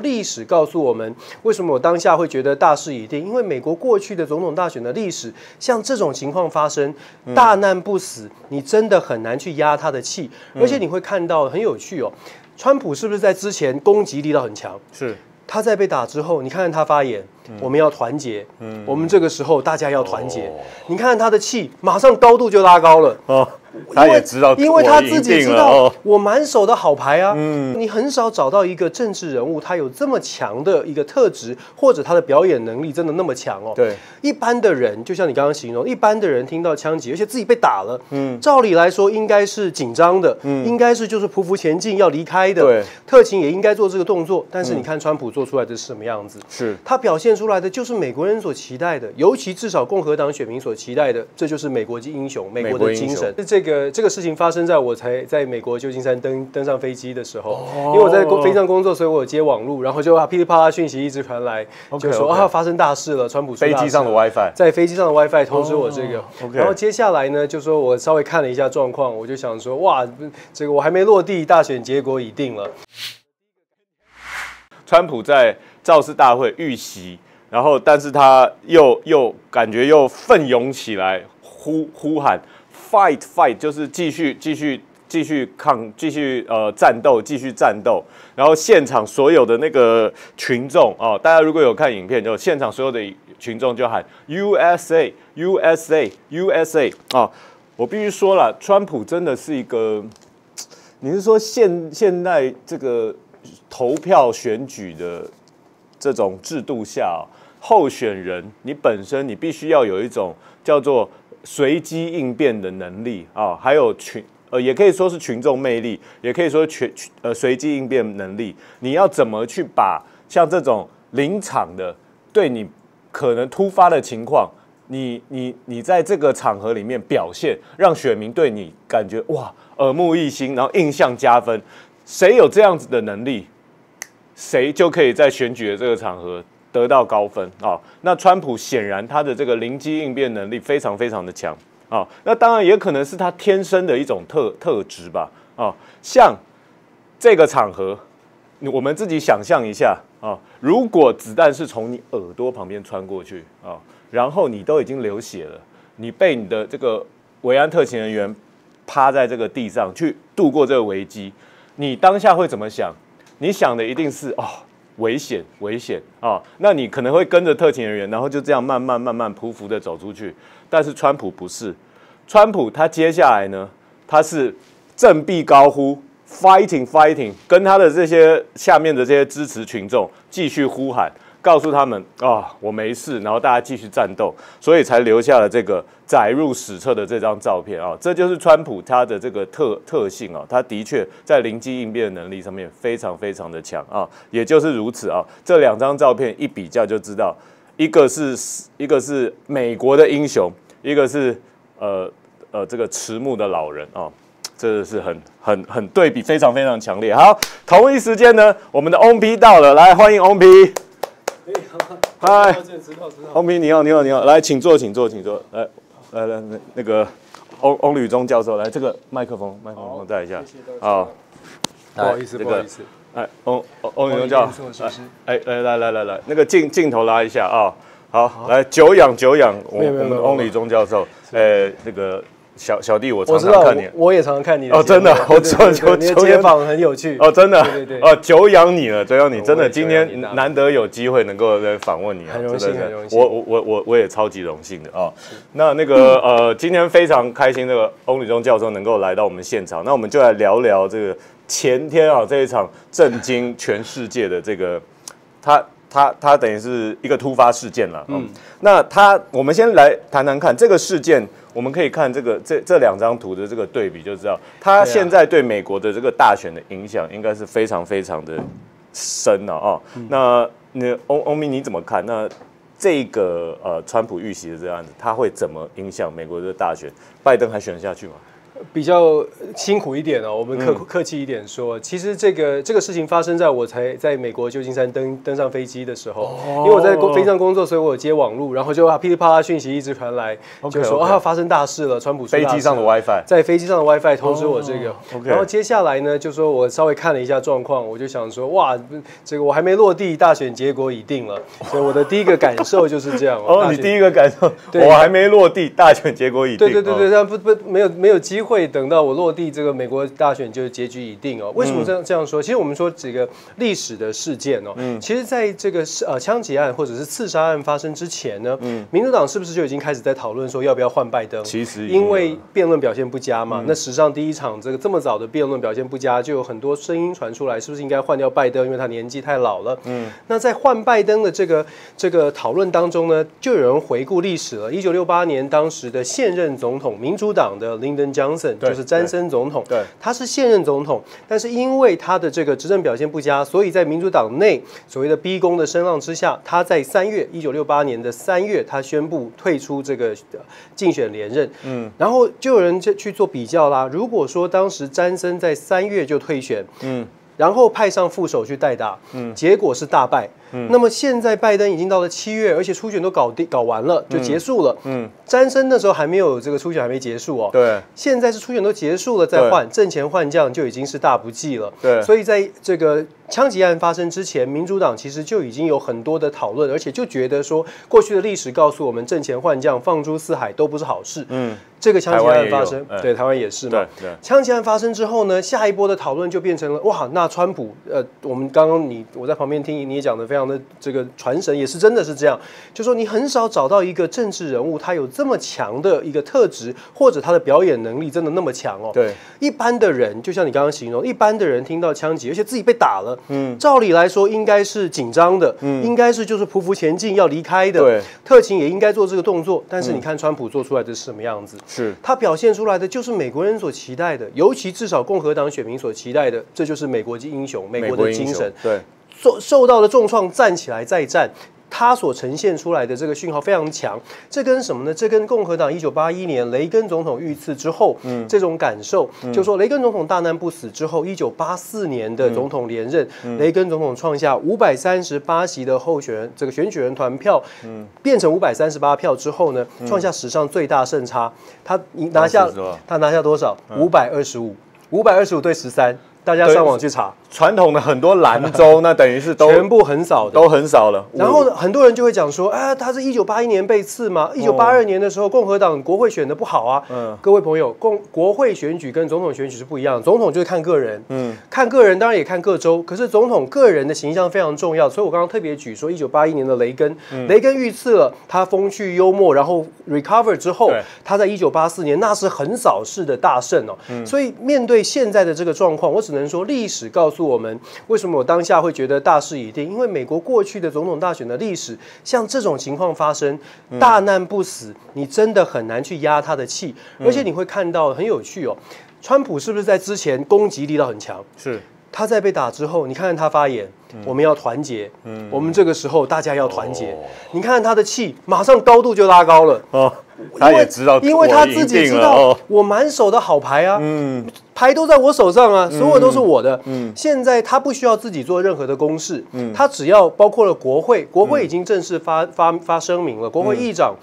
历史告诉我们，为什么我当下会觉得大势已定？因为美国过去的总统大选的历史，像这种情况发生，大难不死，你真的很难去压他的气，而且你会看到很有趣哦，川普是不是在之前攻击力道很强？是。他在被打之后，你看看他发言，我们要团结，嗯，我们这个时候大家要团结。你看看他的气，马上高度就拉高了。哦，他也知道，因为他自己知道我满手的好牌啊。嗯，你很少找到一个政治人物，他有这么强的一个特质，或者他的表演能力真的那么强哦。对，一般的人就像你刚刚形容，一般的人听到枪击，而且自己被打了，嗯，照理来说应该是紧张的，嗯，应该是就是匍匐前进要离开的。对，特勤也应该做这个动作，但是你看川普做出来的是什么样子？是他表现出来的就是美国人所期待的，尤其至少共和党选民所期待的，这就是美国的英雄，美国的精神。这个这个事情发生在我才在美国旧金山登登上飞机的时候，因为我在飞机上工作，所以我有接网路，然后就啊噼里啪啦讯息一直传来，就说啊发生大事了，川普飞机上的 WiFi 在飞机上的 WiFi 通知我这个，然后接下来呢就说我稍微看了一下状况，我就想说哇，这个我还没落地，大选结果已定了。川普在造势大会遇袭，然后但是他又又感觉又奋勇起来，呼呼喊 fight fight，就是继续继续继续抗，继续呃战斗，继续战斗。然后现场所有的那个群众哦，大家如果有看影片，就现场所有的群众就喊 USA USA USA 啊！我必须说了，川普真的是一个，你是说现现在这个？投票选举的这种制度下，候选人你本身你必须要有一种叫做随机应变的能力啊，还有群呃也可以说是群众魅力，也可以说群呃随机应变能力。你要怎么去把像这种临场的对你可能突发的情况，你你你在这个场合里面表现，让选民对你感觉哇耳目一新，然后印象加分。谁有这样子的能力，谁就可以在选举的这个场合得到高分啊！那川普显然他的这个灵机应变能力非常非常的强啊！那当然也可能是他天生的一种特特质吧啊！像这个场合，我们自己想象一下啊，如果子弹是从你耳朵旁边穿过去啊，然后你都已经流血了，你被你的这个维安特勤人员趴在这个地上去度过这个危机。你当下会怎么想？你想的一定是哦，危险，危险啊！那你可能会跟着特勤人员，然后就这样慢慢慢慢匍匐的走出去。但是川普不是，川普他接下来呢，他是振臂高呼 “fighting fighting”，跟他的这些下面的这些支持群众继续呼喊。告诉他们啊，我没事，然后大家继续战斗，所以才留下了这个载入史册的这张照片啊。这就是川普他的这个特特性啊，他的确在灵机应变能力上面非常非常的强啊。也就是如此啊，这两张照片一比较就知道，一个是一个是美国的英雄，一个是呃呃这个迟暮的老人啊，真的是很很很对比，非常非常强烈。好，同一时间呢，我们的翁 P 到了，来欢迎翁 P。嗨，洪平，你好，你好，你好，来，请坐，请坐，请坐，来，来来，那那个翁翁吕中教授，来，这个麦克风，麦克风带一下，好，不好意思，不好意思，哎，翁翁吕中教授，哎，来来来来来，那个镜镜头拉一下啊，好，来，久仰久仰，我们翁吕中教授，哎，那个。小小弟，我常常看你，我也常常看你哦，真的，我久久你的街访很有趣哦，真的，对对哦，久仰你了，久仰你，真的，今天难得有机会能够来访问你啊，很荣幸，很荣幸，我我我我我也超级荣幸的啊。那那个呃，今天非常开心，这个欧女中教授能够来到我们现场，那我们就来聊聊这个前天啊这一场震惊全世界的这个他。他他等于是一个突发事件了，嗯，那他我们先来谈谈看这个事件，我们可以看这个这这两张图的这个对比，就知道他现在对美国的这个大选的影响应该是非常非常的深了啊。那那欧欧米你怎么看？那这个呃川普遇袭的这个案子，他会怎么影响美国的大选？拜登还选得下去吗？比较辛苦一点哦，我们客客气一点说，其实这个这个事情发生在我才在美国旧金山登登上飞机的时候，因为我在飞机上工作，所以我有接网路，然后就啊噼里啪啦讯息一直传来，就说啊发生大事了，川普飞机上的 WiFi 在飞机上的 WiFi 通知我这个，然后接下来呢，就说我稍微看了一下状况，我就想说哇，这个我还没落地，大选结果已定了，所以我的第一个感受就是这样哦，你第一个感受，我还没落地，大选结果已定，对对对对，但不不没有没有机会等到我落地。这个美国大选就结局已定哦。为什么这样这样说？其实我们说几个历史的事件哦，嗯，其实在这个呃枪击案或者是刺杀案发生之前呢，嗯，民主党是不是就已经开始在讨论说要不要换拜登？其实因为辩论表现不佳嘛，那史上第一场这个这么早的辩论表现不佳，就有很多声音传出来，是不是应该换掉拜登？因为他年纪太老了。嗯，那在换拜登的这个这个讨论当中呢，就有人回顾历史了。一九六八年当时的现任总统民主党的 Lyndon Johnson 就是詹森。总统，对，他是现任总统，但是因为他的这个执政表现不佳，所以在民主党内所谓的逼宫的声浪之下，他在三月一九六八年的三月，他宣布退出这个竞选连任。嗯，然后就有人就去做比较啦。如果说当时詹森在三月就退选，嗯。然后派上副手去代打，嗯，结果是大败。嗯，那么现在拜登已经到了七月，而且初选都搞定搞完了，就结束了。嗯，詹森那时候还没有这个初选还没结束哦。对，现在是初选都结束了再换，阵前换将就已经是大不济了。对，所以在这个枪击案发生之前，民主党其实就已经有很多的讨论，而且就觉得说过去的历史告诉我们，阵前换将放诸四海都不是好事。嗯。这个枪击案发生，对台湾也是嘛？对，枪击案发生之后呢，下一波的讨论就变成了哇，那川普，呃，我们刚刚你我在旁边听你也讲的非常的这个传神，也是真的是这样，就说你很少找到一个政治人物，他有这么强的一个特质，或者他的表演能力真的那么强哦。对，一般的人就像你刚刚形容，一般的人听到枪击，而且自己被打了，嗯，照理来说应该是紧张的，嗯，应该是就是匍匐前进要离开的，对，特勤也应该做这个动作，但是你看川普做出来的是什么样子？是他表现出来的就是美国人所期待的，尤其至少共和党选民所期待的，这就是美国的英雄，美国的精神。对，受受到了重创，站起来再战。他所呈现出来的这个讯号非常强，这跟什么呢？这跟共和党一九八一年雷根总统遇刺之后，嗯，这种感受，就说雷根总统大难不死之后，一九八四年的总统连任，雷根总统创下五百三十八席的候选人这个选举人团票，嗯，变成五百三十八票之后呢，创下史上最大胜差。他拿下他拿下多少？五百二十五，五百二十五对十三。大家上网去查，传统的很多兰州，那等于是都全部很少，都很少了。然后呢，很多人就会讲说，啊，他是一九八一年被刺吗？一九八二年的时候，共和党国会选的不好啊。嗯，各位朋友，共国会选举跟总统选举是不一样，总统就是看个人，嗯，看个人当然也看各州，可是总统个人的形象非常重要。所以我刚刚特别举说，一九八一年的雷根，雷根遇刺了，他风趣幽默，然后 recover 之后，他在一九八四年那是很扫式的大胜哦。所以面对现在的这个状况，我只只能说，历史告诉我们，为什么我当下会觉得大势已定？因为美国过去的总统大选的历史，像这种情况发生，大难不死，你真的很难去压他的气。而且你会看到很有趣哦，川普是不是在之前攻击力道很强？是。他在被打之后，你看看他发言，我们要团结，嗯，我们这个时候大家要团结。你看看他的气，马上高度就拉高了。哦，他也知道，因为他自己知道，我满手的好牌啊，嗯，牌都在我手上啊，所有都是我的。嗯，现在他不需要自己做任何的公示，嗯，他只要包括了国会，国会已经正式发发发声明了，国会议长。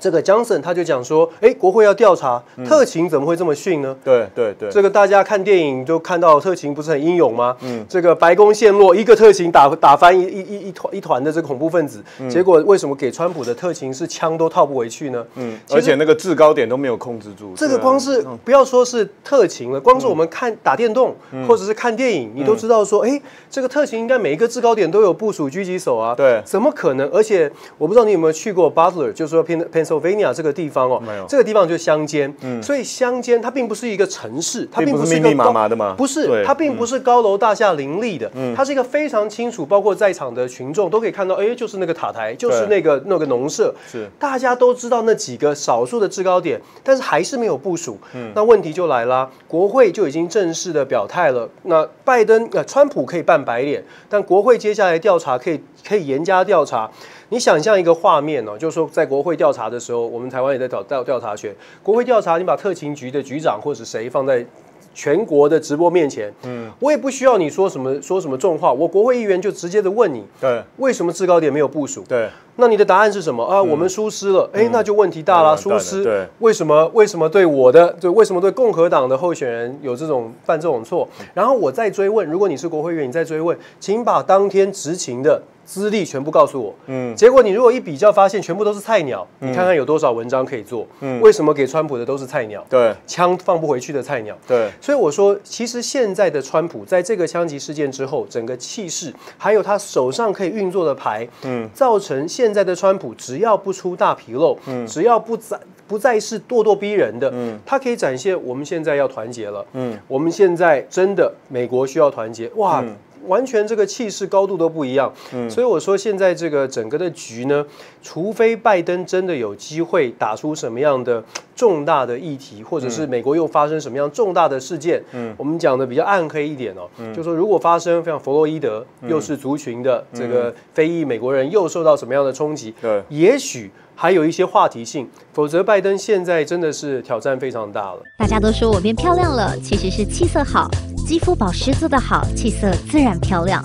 这个 Johnson 他就讲说，哎，国会要调查特勤怎么会这么逊呢？对对对，这个大家看电影就看到特勤不是很英勇吗？嗯，这个白宫陷落，一个特勤打打翻一一一一团一团的这个恐怖分子，结果为什么给川普的特勤是枪都套不回去呢？嗯，而且那个制高点都没有控制住。这个光是不要说是特勤了，光是我们看打电动或者是看电影，你都知道说，哎，这个特勤应该每一个制高点都有部署狙击手啊。对，怎么可能？而且我不知道你有没有去过 Butler，就是说 Pen Pennsylvania 这个地方哦，没有，这个地方就是乡间，嗯，所以乡间它并不是一个城市，它并不是密密麻麻的吗？不是，它并不是高楼大厦林立的，嗯，它是一个非常清楚，包括在场的群众都可以看到，哎，就是那个塔台，就是那个那个农舍，是。大家都知道那几个少数的制高点，但是还是没有部署，嗯，那问题就来了，国会就已经正式的表态了，那拜登呃，川普可以扮白脸，但国会接下来调查可以可以严加调查。你想象一个画面哦，就是说在国会调查的时候，我们台湾也在调调调查权。国会调查，你把特勤局的局长或者谁放在全国的直播面前，嗯，我也不需要你说什么说什么重话，我国会议员就直接的问你，对，为什么制高点没有部署？对，那你的答案是什么啊？我们疏失了，哎，那就问题大了，疏失，对，为什么为什么对我的对为什么对共和党的候选人有这种犯这种错？然后我再追问，如果你是国会议员，你再追问，请把当天执勤的。资历全部告诉我，嗯，结果你如果一比较发现全部都是菜鸟，你看看有多少文章可以做，嗯，为什么给川普的都是菜鸟？对，枪放不回去的菜鸟，对，所以我说，其实现在的川普在这个枪击事件之后，整个气势还有他手上可以运作的牌，嗯，造成现在的川普只要不出大纰漏，嗯，只要不再不再是咄咄逼人的，嗯，他可以展现我们现在要团结了，嗯，我们现在真的美国需要团结，哇！完全这个气势高度都不一样，嗯，所以我说现在这个整个的局呢，除非拜登真的有机会打出什么样的重大的议题，或者是美国又发生什么样重大的事件，嗯，我们讲的比较暗黑一点哦，就说如果发生像弗洛伊德又是族群的这个非裔美国人又受到什么样的冲击，对，也许还有一些话题性，否则拜登现在真的是挑战非常大了。大家都说我变漂亮了，其实是气色好。肌肤保湿做得好，气色自然漂亮。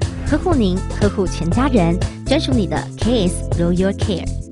呵护您，呵护全家人，专属你的 KS Royal Care。